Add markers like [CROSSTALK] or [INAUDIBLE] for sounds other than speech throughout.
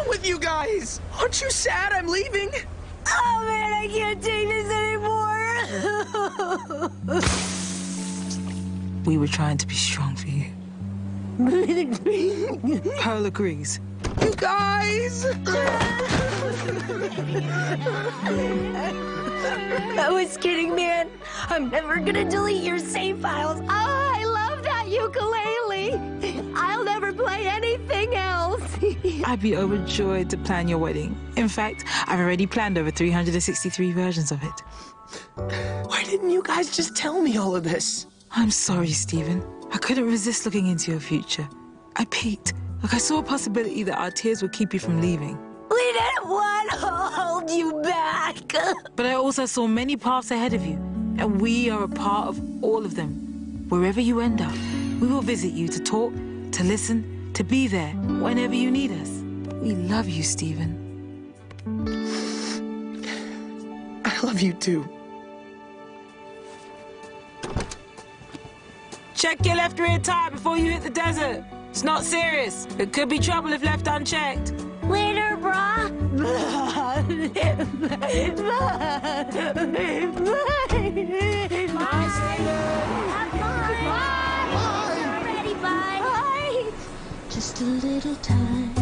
wrong with you guys? Aren't you sad I'm leaving? Oh man, I can't take this anymore. [LAUGHS] We were trying to be strong for you. [LAUGHS] Pearl agrees. You guys! [LAUGHS] I was kidding, man. I'm never gonna delete your save files. Oh, I love that ukulele. I'd be overjoyed to plan your wedding. In fact, I've already planned over 363 versions of it. Why didn't you guys just tell me all of this? I'm sorry, Steven. I couldn't resist looking into your future. I peeked. Like I saw a possibility that our tears would keep you from leaving. we didn't want to hold you back. [LAUGHS] But I also saw many paths ahead of you, and we are a part of all of them. Wherever you end up, we will visit you to talk, to listen, to be there whenever you need us. We love you, Steven. I love you too. Check your left rear tire before you hit the desert. It's not serious. It could be trouble if left unchecked. Later, brah. [LAUGHS] [LAUGHS] just a little time,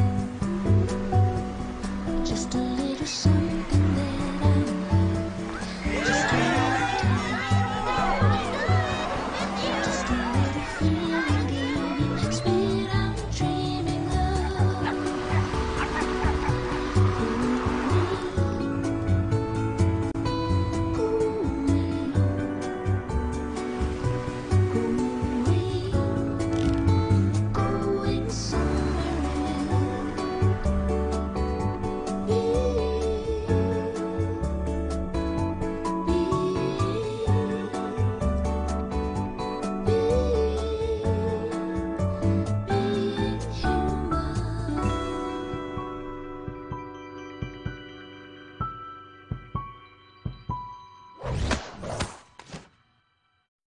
just a little something.